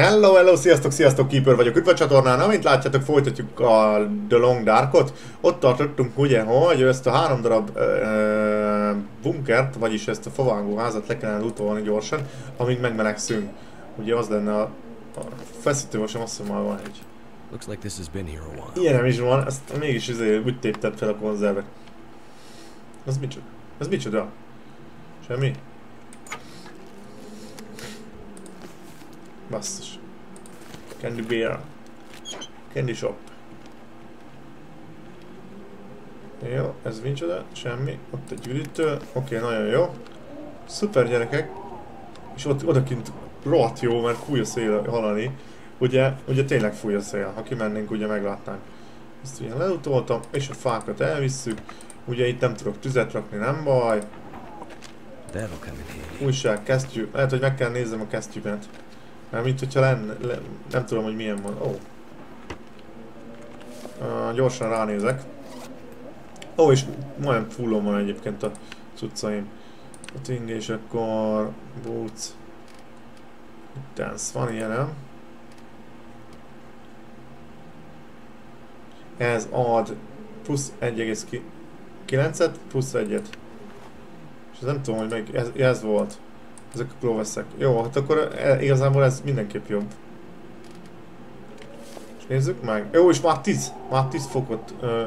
Hello, hello, sziasztok, sziasztok, Keeper vagyok, üdv a csatornán, amint látjátok, folytatjuk a The Long Darkot. Ott tartottunk ugye, hogy ezt a három darab uh, bunkert, vagyis ezt a favágó házat le kellene utolni gyorsan, amíg megmelegszünk. Ugye az lenne a, a feszítő most azt hiszem már van egy. Looks like this has been here a while. Ilyen nem is van, ezt mégis azért úgy tépted fel a konzervet. Az micsoda? Ez micsoda? Semmi? Basszus. Candy beer. Candy shop. Jó, ez micsoda? Semmi. Ott egy üdítő. Oké, okay, nagyon jó. Szuper gyerekek. És ott odakint rohadt jó, mert fúj a szél halani. Ugye, ugye tényleg fúj a szél. Ha kimennénk, ugye meglátnánk. Ezt ugye leutoltam, és a fákat elvisszük. Ugye itt nem tudok tüzet rakni, nem baj. Újság, kesztyű. Lehet, hogy meg kell néznem a kesztyűmet. Mert mint hogyha lenne, le, nem tudom, hogy milyen van. Ó. Uh, gyorsan ránézek. Ó, oh, és majdnem fullon van egyébként a cuccaim. A ting és akkor boots. Dance. Van ilyen, nem? Ez ad plusz 1,9-et, plusz 1-et. És nem tudom, hogy meg, ez, ez volt. Ezek a kloveszek. Jó, hát akkor e, igazából ez mindenképp jobb. És nézzük meg. Jó, és már 10, már 10 fokot ö,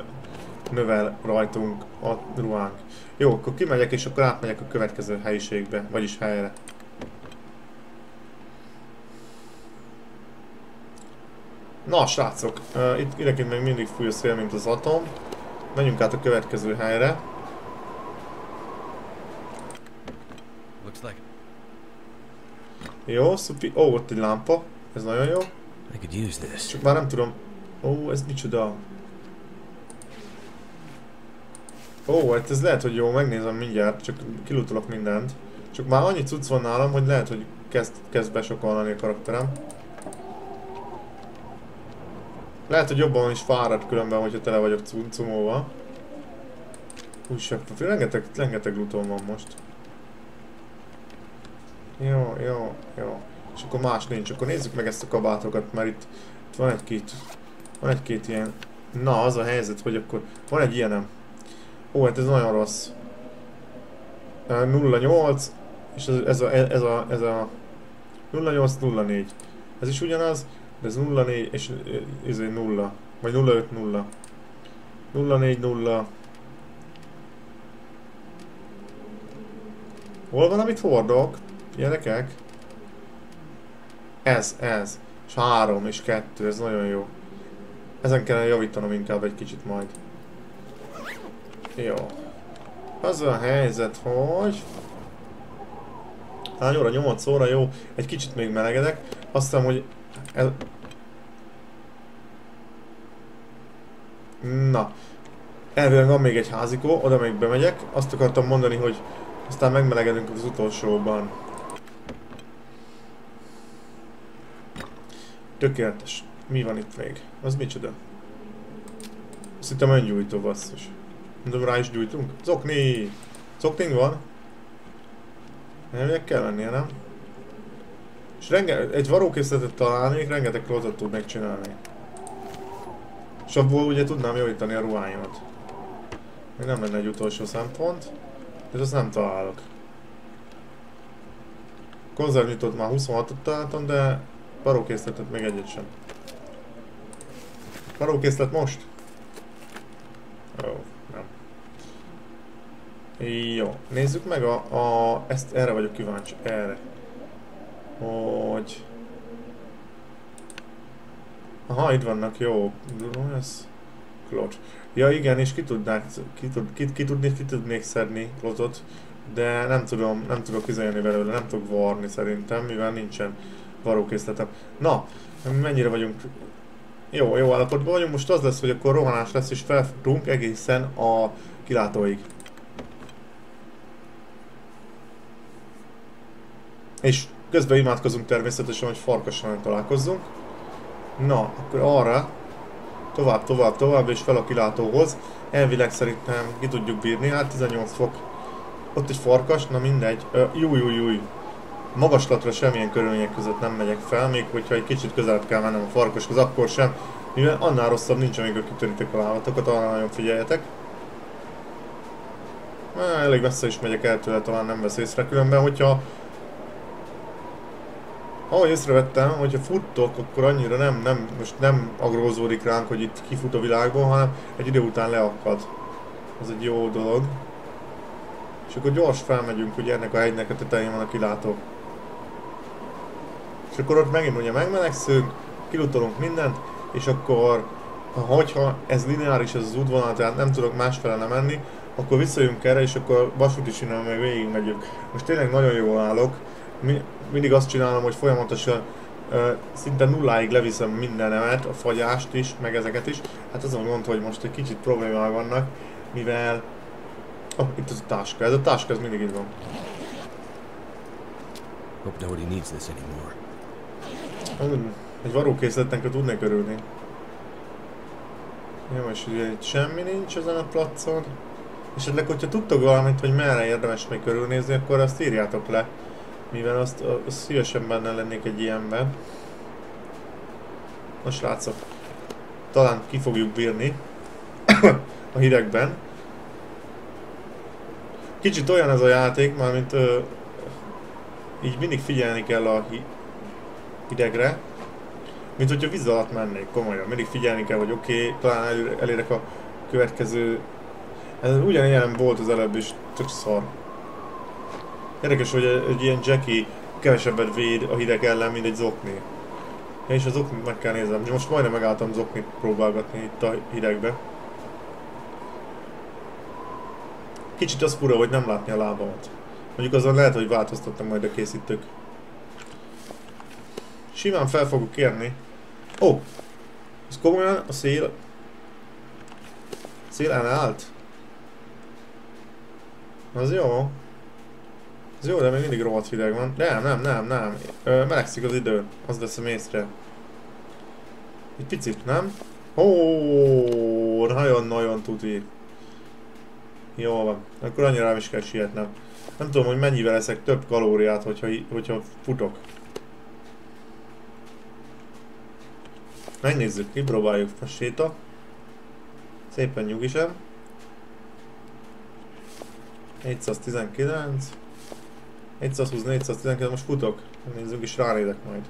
növel rajtunk a ruhánk. Jó, akkor kimegyek és akkor átmegyek a következő helyiségbe, vagyis helyre. Na, srácok, uh, itt ideként még mindig fúj a szél, mint az atom. Menjünk át a következő helyre. Looks like Jó, szupi. Ó, ott egy lámpa. Ez nagyon jó. Csak már nem tudom. Ó, ez micsoda? Ó, hát ez lehet, hogy jó, megnézem mindjárt, csak kilutolok mindent. Csak már annyi cucc van nálam, hogy lehet, hogy kezd, kezd besokalni a karakterem. Lehet, hogy jobban is fárad különben, hogyha tele vagyok cu- cumóval. Úgyse, rengeteg, rengeteg lutom van most. Jó, jó, jó. És akkor más nincs. Akkor nézzük meg ezt a kabátokat, mert itt, itt van egy-két van egy-két ilyen... Na, az a helyzet, hogy akkor van egy ilyenem. Ó, hát ez nagyon rossz. Uh, 08 és ez, ez a, ez a, ez a 08 04. Ez is ugyanaz, de ez 04 és ez egy 0. Vagy 05 0. 04 0. Hol van, amit hordok? Gyerekek? Ez, ez. És 3 és 2, ez nagyon jó. Ezen kellene javítanom inkább egy kicsit majd. Jó. Az a helyzet, hogy... Hány óra? 8 óra, jó. Egy kicsit még melegedek. Azt hiszem, hogy... Ez... Na. Elvileg van még egy házikó, oda még bemegyek. Azt akartam mondani, hogy aztán megmelegedünk az utolsóban. Tökéletes. Mi van itt még? Az micsoda? Azt hittem öngyújtó basszus. Mondom rá is gyújtunk? Zokni! Zokning van? Elvileg kell lennie, nem? És renge egy varókészletet találnék, rengeteg klótot tudnék csinálni. És abból ugye tudnám javítani a ruháimat. Még nem lenne egy utolsó szempont. És azt nem találok. Konzervnyitót már 26-ot találtam, de varókészletet még egyet sem. Varókészlet most? Ó, oh, nem. Jó, nézzük meg a, a... Ezt erre vagyok kíváncsi, erre. Hogy... Aha, itt vannak, jó. Ez... Klot. Ja igen, és ki tudnák, ki, tud, ki, ki, tudnék, ki tudnék szedni klotot, de nem tudom, nem tudok kizelni belőle, nem tudok varni szerintem, mivel nincsen varókészletem. Na, mennyire vagyunk jó, jó állapotban vagyunk. Most az lesz, hogy akkor rohanás lesz, és felfutunk egészen a kilátóig. És közben imádkozunk természetesen, hogy farkassal nem találkozzunk. Na, akkor arra tovább, tovább, tovább, és fel a kilátóhoz. Elvileg szerintem ki tudjuk bírni, hát 18 fok. Ott egy farkas, na mindegy. Júj, júj, júj. Magaslatra semmilyen körülmények között nem megyek fel, még hogyha egy kicsit közelebb kell mennem a farkashoz, akkor sem, mivel annál rosszabb nincs, amikor kitörítek a lávatokat, arra nagyon figyeljetek. Elég messze is megyek el tőle, talán nem vesz észre, különben, hogyha ahogy észrevettem, hogyha futtok, akkor annyira nem, nem, most nem agrózódik ránk, hogy itt kifut a világból, hanem egy idő után leakad. Ez egy jó dolog. És akkor gyors felmegyünk, ugye ennek a hegynek a tetején van a kilátó. És akkor ott megint ugye megmelegszünk, kilutolunk mindent, és akkor, hogyha ez lineáris ez az útvonal, tehát nem tudok másfele nem menni, akkor visszajövünk erre, és akkor vasúti sinál meg végig megyünk. Most tényleg nagyon jól állok, Mi, mindig azt csinálom, hogy folyamatosan uh, szinte nulláig leviszem mindenemet, a fagyást is, meg ezeket is. Hát azon gond, hogy most egy kicsit problémák vannak, mivel... Oh, itt az a táska, ez a táska, ez mindig így van. Hope nobody needs this anymore. Egy varrókészletenket tudnék örülni. Jó, és ugye itt semmi nincs ezen a placon. Esetleg, hogyha tudtok valamit, hogy merre érdemes még körülnézni, akkor azt írjátok le. Mivel azt, azt szívesen benne lennék egy ilyenben. Na srácok, talán ki fogjuk bírni a hidegben. Kicsit olyan ez a játék, mármint ö, így mindig figyelni kell a hidegre, mint hogyha víz alatt mennék, komolyan. Mindig figyelni kell, hogy oké, okay, talán elérek a következő... Ez ugyanilyen volt az előbb is, tök szar. Érdekes, hogy egy ilyen Jackie kevesebbet véd a hideg ellen, mint egy zokni. Ja, és az zoknit meg kell néznem. Most majdnem megálltam zoknit próbálgatni itt a hidegbe. Kicsit az fura, hogy nem látni a lábamat. Mondjuk azon lehet, hogy változtatnak majd a készítők. Simán fel fogok kérni. Ó! Oh, ez komolyan a szél... Szél elállt? Az jó. Ez jó, de még mindig rohadt hideg van. Nem, nem, nem, nem. Ö, melegszik az idő. Az veszem észre. Egy picit, nem? Ó, nagyon-nagyon tuti. Jó van. Akkor annyira nem is kell sietnem. Nem tudom, hogy mennyivel leszek több kalóriát, hogyha, hogyha futok. Megnézzük, kipróbáljuk a séta. Szépen nyugisan. 419. 420, 419, most futok. Nézzük is ránézek majd.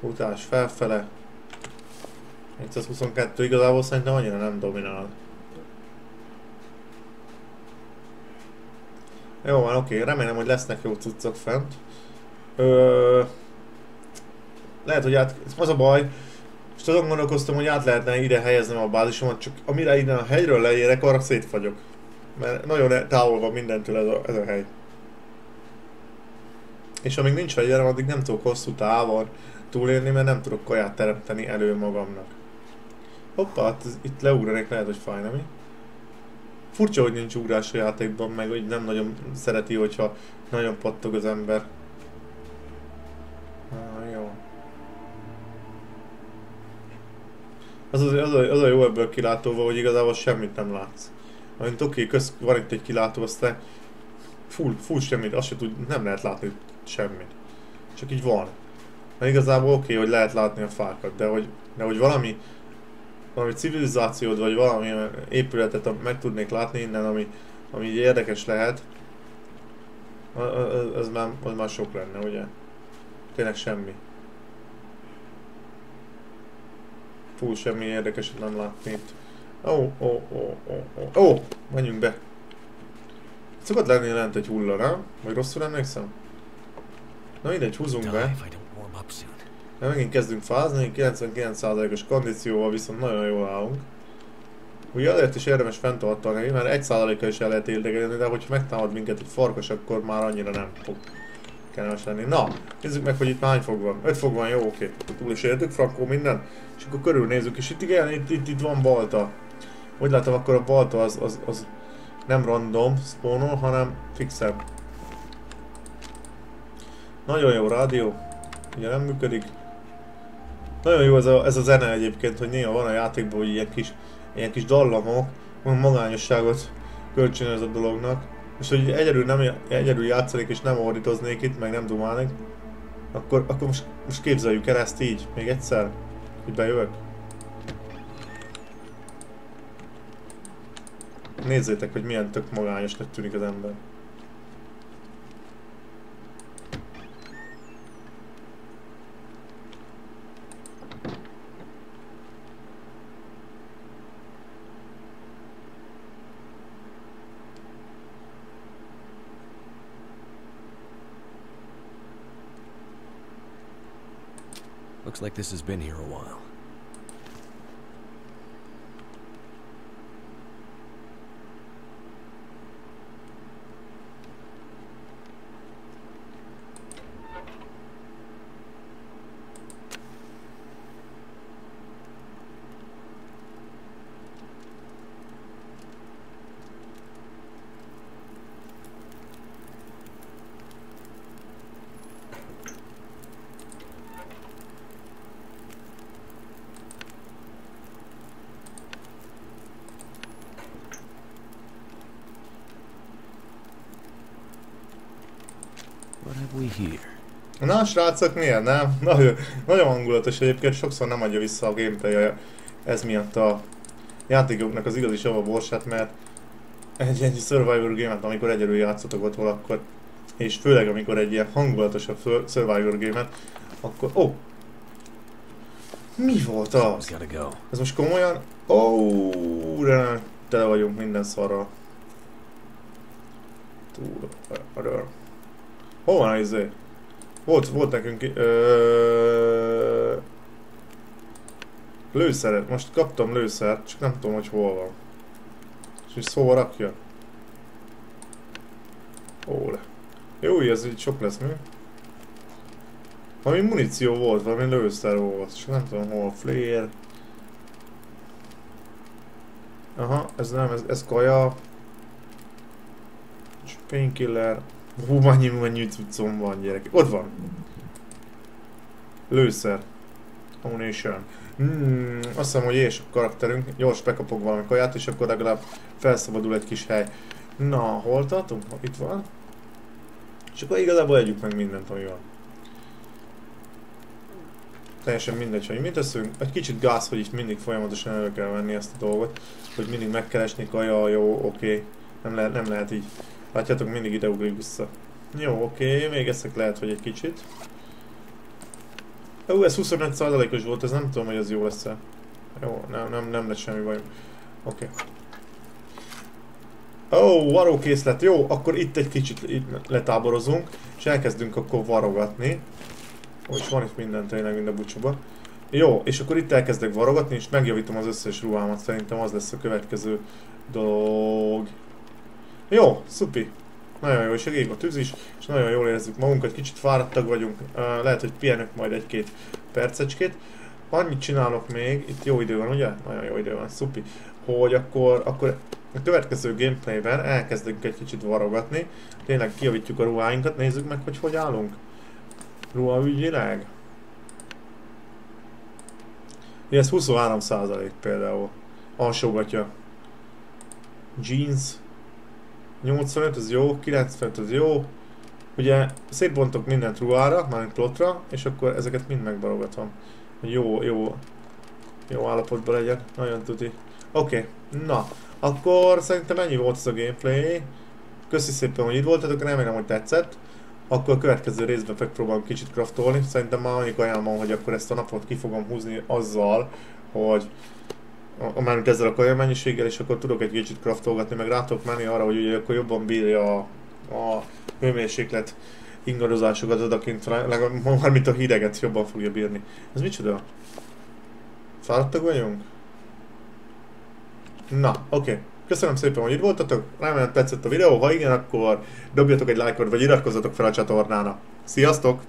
Futás felfele. 422 igazából szerintem annyira nem dominál. Jó van, oké, remélem, hogy lesznek jó cuccok fent. Ö... Lehet, hogy át... Az a baj, most azon gondolkoztam, hogy át lehetne ide helyeznem a bázisomat, csak amire ide a hegyről leérek, arra szétfagyok. Mert nagyon távol van mindentől ez a, ez a hely. És amíg nincs hegyerem, addig nem tudok hosszú távon túlélni, mert nem tudok kaját teremteni elő magamnak. Hoppá, hát itt leugranék, lehet, hogy fáj, nem? Furcsa, hogy nincs ugrás a játékban, meg hogy nem nagyon szereti, hogyha nagyon pattog az ember. Ah, jó. Az, az, az, a, az a jó ebből kilátóval, hogy igazából semmit nem látsz. Amint oké, okay, köz, van itt egy kilátó, aztán full, full semmit, azt se tud, nem lehet látni semmit. Csak így van. Mert igazából oké, okay, hogy lehet látni a fákat, de hogy, de hogy valami, valami civilizációt, vagy valami épületet meg tudnék látni innen, ami, ami így érdekes lehet, az már, az már sok lenne, ugye? Tényleg semmi. Full semmi érdekeset nem látni itt. Ó, ó, ó, ó, ó, ó, menjünk be. Szokott lenni lent egy hulla, nem? Vagy rosszul emlékszem? Na mindegy, húzunk be. De megint kezdünk fázni, 99%-os kondícióval viszont nagyon jól állunk. Ugye azért is érdemes fenntartani, mert 1%-kal is el lehet érdekelni, de hogyha megtámad minket egy farkas, akkor már annyira nem fog kellemes lenni. Na, nézzük meg, hogy itt hány fog van. 5 fog van, jó, oké. Túl is értük, frankó, minden. És akkor körülnézzük, és itt igen, itt, itt, itt van balta. Úgy látom, akkor a balta az, az, az nem random spawnol, hanem fixebb. Nagyon jó rádió. Ugye nem működik. Nagyon jó ez a, ez a zene egyébként, hogy néha van a játékban, hogy ilyen kis, ilyen kis dallamok, magányosságot kölcsönözött dolognak. És hogy egyedül, nem, egyedül játszanék és nem ordítoznék itt, meg nem dumálnék, akkor, akkor most, most képzeljük el ezt így, még egyszer, hogy bejövök. Nézzétek, hogy milyen tök magányosnak tűnik az ember. Looks like this has been here a while. Na srácok, milyen, nem? Nagyon, nagyon hangulatos egyébként, sokszor nem adja vissza a gameplay ez miatt a játékoknak az igazi sava borsát, mert egy, egy survivor game amikor egyedül játszotok ott akkor, és főleg amikor egy ilyen hangulatosabb survivor game akkor... Ó! Oh! Mi volt az? Ez most komolyan? Ó, oh, de tele vagyunk minden szarra. Túl, Hol van izé? Volt, volt nekünk... Ö... Lőszeret. Most kaptam lőszert, csak nem tudom, hogy hol van. És hogy szóval rakja. Ó, le. Jó, ez így sok lesz, mi? Valami muníció volt, valami lőszer volt, csak nem tudom hol. Flare. Aha, ez nem, ez, ez kaja. És painkiller. Hú, mennyi, mennyi cuccom van, gyerek. Ott van. Lőszer. Ammunition. Hmm, azt hiszem, hogy és karakterünk. Gyors bekapok valami kaját, és akkor legalább felszabadul egy kis hely. Na, hol tartunk? Itt van. És akkor igazából együk meg mindent, ami van. Teljesen mindegy, hogy mit teszünk. Egy kicsit gáz, hogy itt mindig folyamatosan elő kell venni ezt a dolgot. Hogy mindig megkeresni kaja, jó, oké. Okay. Nem, le nem lehet így Látjátok, mindig ide ugrik vissza. Jó, oké, még eszek lehet, hogy egy kicsit. Ó, ez 25%-os volt, ez nem tudom, hogy ez jó lesz-e. Jó, nem, nem, nem lesz semmi baj. Oké. Ó, oh, varókészlet, jó, akkor itt egy kicsit itt letáborozunk, és elkezdünk akkor varogatni. Ó, és van itt minden tényleg, mind a. Jó, és akkor itt elkezdek varogatni, és megjavítom az összes ruhámat, szerintem az lesz a következő dolog. Jó, szupi. Nagyon jó, és ég a tűz is, és nagyon jól érezzük magunkat, kicsit fáradtak vagyunk, uh, lehet, hogy pihenünk majd egy-két percecskét. Annyit csinálok még, itt jó idő van, ugye? Nagyon jó idő van, szupi. Hogy akkor, akkor a következő gameplayben elkezdünk egy kicsit varogatni, tényleg kiavítjuk a ruháinkat, nézzük meg, hogy hogy állunk. Ruhaügyileg. Ez 23% például. Alsógatja. Jeans 85 az jó, 95 az jó. Ugye szétbontok mindent ruhára, mármint plotra, és akkor ezeket mind megbarogatom. Jó, jó, jó állapotban legyen. Nagyon tuti. Oké, okay. na. Akkor szerintem ennyi volt ez a gameplay. Köszi szépen, hogy itt voltatok, remélem, hogy tetszett. Akkor a következő részben megpróbálom kicsit craftolni. Szerintem már annyi ajánlom, hogy akkor ezt a napot ki fogom húzni azzal, hogy a, mármint ezzel a kaja mennyiséggel, és akkor tudok egy kicsit craftolgatni, meg rá tudok menni arra, hogy ugye akkor jobban bírja a, a hőmérséklet ingadozásokat odakint, mármint a hideget jobban fogja bírni. Ez micsoda? Fáradtak vagyunk? Na, oké. Okay. Köszönöm szépen, hogy itt voltatok. Remélem tetszett a videó. Ha igen, akkor dobjatok egy lájkot, vagy iratkozzatok fel a csatornára. Sziasztok!